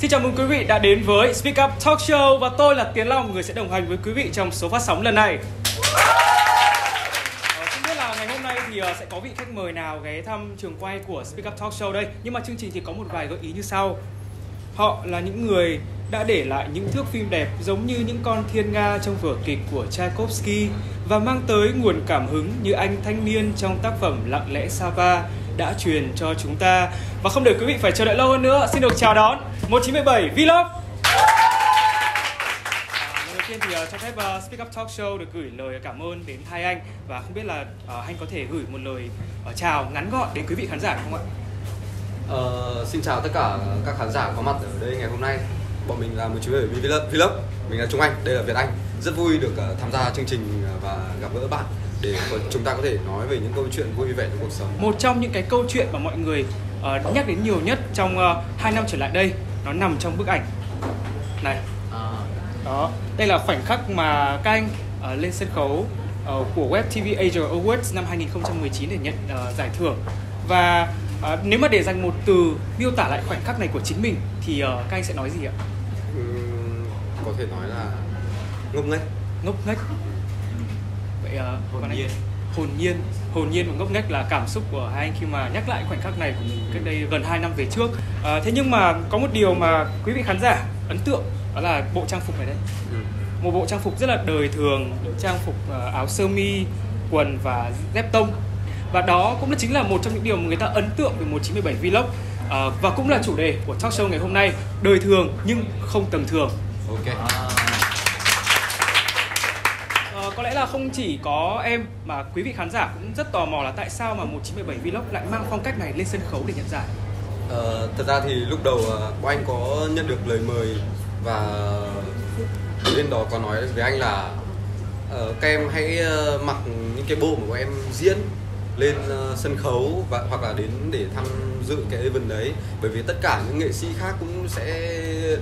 Xin chào mừng quý vị đã đến với Speak Up Talk Show và tôi là Tiến Long, người sẽ đồng hành với quý vị trong số phát sóng lần này. Ờ, Không biết là ngày hôm nay thì ờ, sẽ có vị khách mời nào ghé thăm trường quay của Speak Up Talk Show đây Nhưng mà chương trình thì có một vài gợi ý như sau Họ là những người đã để lại những thước phim đẹp giống như những con thiên nga trong vở kịch của Tchaikovsky và mang tới nguồn cảm hứng như anh thanh niên trong tác phẩm Lặng lẽ Sava đã truyền cho chúng ta. Và không để quý vị phải chờ đợi lâu hơn nữa, xin được chào đón 197 Vlog. Tiên thì uh, cho phép uh, Speak Up Talk Show được gửi lời cảm ơn đến hai anh và không biết là uh, anh có thể gửi một lời uh, chào ngắn gọn đến quý vị khán giả không ạ? Uh, xin chào tất cả các khán giả có mặt ở đây ngày hôm nay Bọn mình là 1977 Vlog, Vlog Mình là Trung Anh, đây là Việt Anh Rất vui được uh, tham gia chương trình và gặp gỡ bạn để chúng ta có thể nói về những câu chuyện vui vẻ trong cuộc sống. Một trong những cái câu chuyện mà mọi người uh, nhắc đến nhiều nhất trong uh, 2 năm trở lại đây nó nằm trong bức ảnh. Này. Đó đây là khoảnh khắc mà các anh ờ, lên sân khấu ờ, của Web TV Asia Awards năm 2019 để nhận ờ, giải thưởng. Và ờ, nếu mà để dành một từ miêu tả lại khoảnh khắc này của chính mình thì ờ, các anh sẽ nói gì ạ? Ừm, Có thể nói là ngốc nghếch. Ngốc nghếch vậy ờ, Hồn còn anh? nhiên. hồn nhiên. Hồn nhiên và ngốc nghếch là cảm xúc của hai anh khi mà nhắc lại khoảnh khắc này của mình cách đây gần 2 năm về trước. Ờ, thế nhưng mà có một điều mà quý vị khán giả ấn tượng đó là bộ trang phục này đây. Ừm. một bộ trang phục rất là đời thường trang phục ờ, áo sơ mi quần và dép tông. Và đó cũng là chính là một trong những điều mà người ta ấn tượng về 1917 Vlog Ờ, và cũng là chủ đề của talk show ngày hôm nay. Đời thường nhưng không tầm thường. Ok. Ờ, có lẽ là không chỉ có em mà quý vị khán giả cũng rất tò mò là tại sao mà 1917 Vlog lại mang phong cách này lên sân khấu để nhận giải? Ờ, thật ra thì lúc đầu ờ, bọn anh có nhận được lời mời và bên đó có nói với anh là uh, các em hãy uh, mặc những cái bộ mà của em diễn lên uh, sân khấu và hoặc là đến để tham dự cái event đấy. Bởi vì tất cả những nghệ sĩ khác cũng sẽ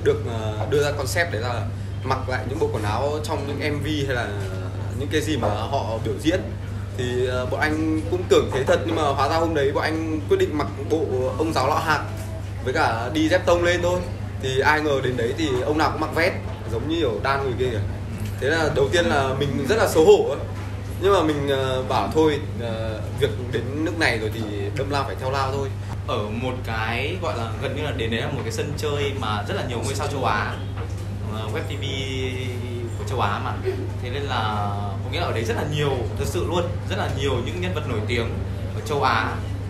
được uh, đưa ra concept đấy là mặc lại những bộ quần áo trong những MV hay là những cái gì mà họ biểu diễn. Thì ờ, bọn anh cũng tưởng thế thật nhưng mà hóa ra hôm đấy bọn anh quyết định mặc bộ ông giáo lọ hạt với cả đi dép tông lên thôi. Thì ai ngờ đến đấy thì ông nào cũng mặc vest, giống như kiểu đan người kia kìa. Thế là đầu tiên là mình rất là xấu hổ ấy. nhưng mà mình ờ, bảo thôi ờ, việc đến nước này rồi thì đâm lao phải theo lao thôi. Ở một cái, gọi là, gần như là đến đấy là một cái sân chơi mà rất là nhiều ngôi sao châu Á. Web TV châu Á mà. Thế nên là có nghĩa là ở đấy rất là nhiều thật sự luôn rất là nhiều những nhân vật nổi tiếng ở châu Á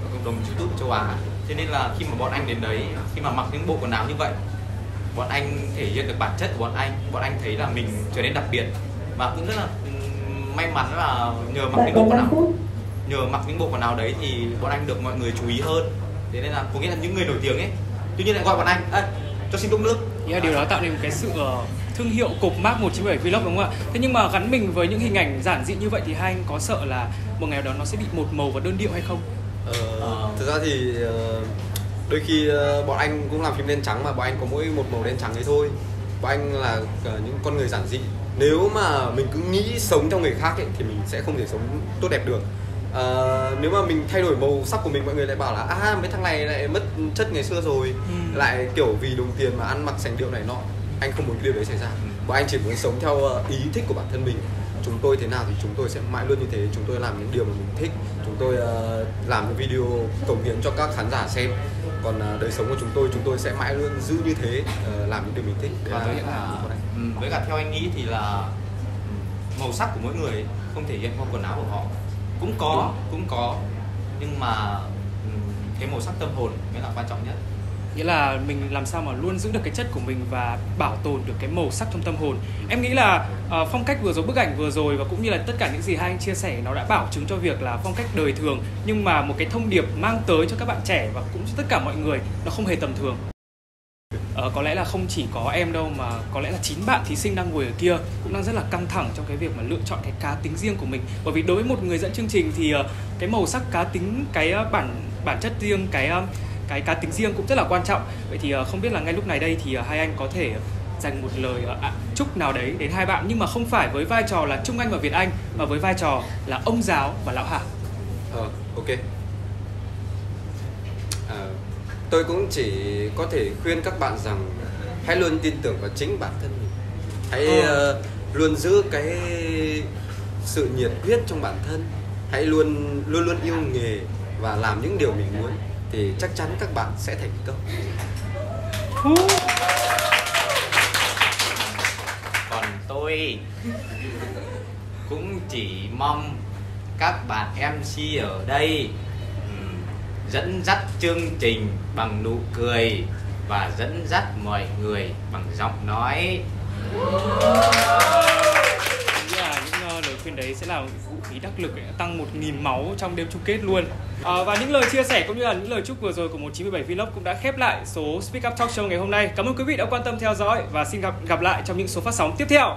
ở cộng đồng YouTube châu Á. Thế nên là khi mà bọn anh đến đấy khi mà mặc những bộ quần áo như vậy bọn anh thể hiện được bản chất của bọn anh bọn anh thấy là mình trở nên đặc biệt. Và cũng rất là may mắn là nhờ mặc những bộ quần 5 áo nhờ mặc những bộ quần áo đấy thì bọn anh được mọi người chú ý hơn. Thế nên là có nghĩa là những người nổi tiếng ấy tuy nhiên lại gọi bọn anh "Ê, cho xin cốc nước. Là điều đó tạo nên một cái sự ờ, thương hiệu cột mác 197 Vlog đúng không ạ? Thế nhưng mà gắn mình với những hình ảnh giản dị như vậy thì hai anh có sợ là một ngày nào đó nó sẽ bị một màu và đơn điệu hay không? Ờ, thực ra thì ờ, đôi khi ờ, bọn anh cũng làm phim đen trắng mà bọn anh có mỗi một màu đen trắng ấy thôi bọn anh là ờ, những con người giản dị nếu mà mình cứ nghĩ sống theo người khác ấy, thì mình sẽ không thể sống tốt đẹp được Ờ, nếu mà mình thay đổi màu sắc của mình mọi người lại bảo là à mấy thằng này lại mất chất ngày xưa rồi Ừ. lại kiểu vì đồng tiền mà ăn mặc sành điệu này nọ anh không muốn cái điều đấy xảy ra. Bọn anh chỉ muốn sống theo ờ, ý thích của bản thân mình. Chúng tôi thế nào thì chúng tôi sẽ mãi luôn như thế. Chúng tôi làm những điều mà mình thích. Chúng tôi ờ, làm những video cống hiến cho các khán giả xem. Còn ờ, đời sống của chúng tôi chúng tôi sẽ mãi luôn giữ như thế ờ, làm những điều mình thích. Đấy và là với cả ừm, với cả theo anh nghĩ thì là ừm, màu sắc của mỗi người không thể hiện qua quần áo của họ. Cũng có cũng có. Nhưng mà ừm, cái màu sắc tâm hồn mới là quan trọng nhất Nghĩa là mình làm sao mà luôn giữ được cái chất của mình và bảo tồn được cái màu sắc trong tâm hồn. Em nghĩ là uh, phong cách vừa rồi, bức ảnh vừa rồi và cũng như là tất cả những gì hai anh chia sẻ nó đã bảo chứng cho việc là phong cách đời thường nhưng mà một cái thông điệp mang tới cho các bạn trẻ và cũng cho tất cả mọi người nó không hề tầm thường. Ờ, có lẽ là không chỉ có em đâu mà có lẽ là chín bạn thí sinh đang ngồi ở kia cũng đang rất là căng thẳng trong cái việc mà lựa chọn cái cá tính riêng của mình bởi vì đối với một người dẫn chương trình thì ờ, cái màu sắc cá tính cái ờ, bản bản chất riêng cái cái cá tính riêng cũng rất là quan trọng. Vậy thì ờ, không biết là ngay lúc này đây thì ờ, hai anh có thể dành một lời ờ, chúc nào đấy đến hai bạn nhưng mà không phải với vai trò là Trung Anh và Việt Anh mà với vai trò là ông giáo và lão Hà. Ờ, ok. Ờ, tôi cũng chỉ có thể khuyên các bạn rằng hãy luôn tin tưởng vào chính bản thân mình. Hãy Ờ. uh, luôn giữ cái sự nhiệt huyết trong bản thân. Hãy luôn luôn luôn yêu nghề và làm những điều mình muốn thì chắc chắn các bạn sẽ thành công. Còn tôi cũng chỉ mong các bạn MC ở đây dẫn dắt chương trình bằng nụ cười và dẫn dắt mọi người bằng giọng nói đấy sẽ là vũ khí đắc lực ấy, tăng 1.000 máu trong đêm chung kết luôn à, và những lời chia sẻ cũng như là những lời chúc vừa rồi của 197 Vlog cũng đã khép lại số Speak Up Talk Show ngày hôm nay. Cảm ơn quý vị đã quan tâm theo dõi và xin gặp gặp lại trong những số phát sóng tiếp theo.